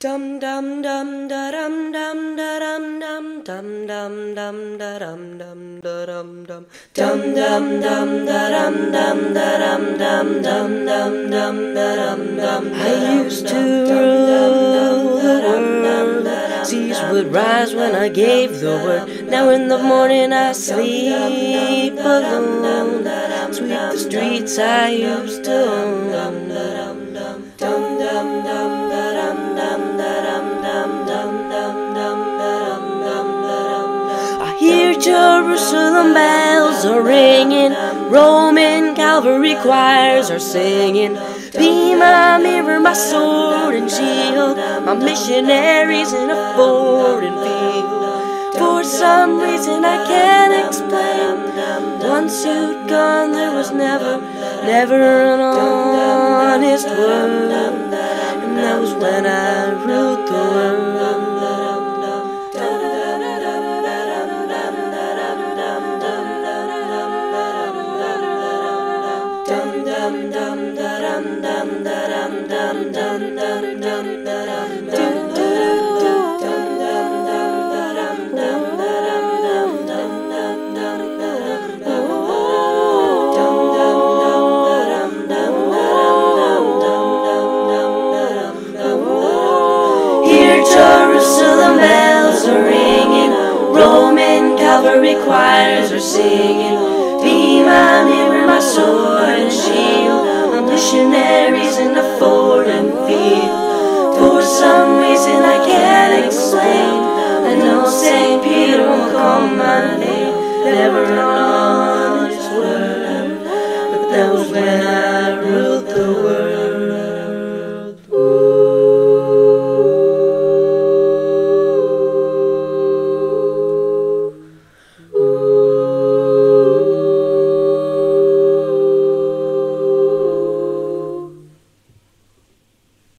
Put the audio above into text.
Dum dum dum da dum dum da dum dum dum dum dum da dum dum da dum dum dum dum dum da dum dum da dum dum dum dum dum da dum dum I used to rule the world Seas would rise when I gave the word Now in the morning I sleep alone Sweep the streets I used to own I hear Jerusalem bells are ringing, Roman Calvary choirs are singing. Be my mirror, my sword and shield, my missionaries in a foreign field. For some reason I can't explain. Once you'd gone, there was never, never an honest word. And that was when I Calvary choirs are singing. Be my mirror, my sword and shield, can't I know Saint Peter won't call my name, never an honest word, but that was when I.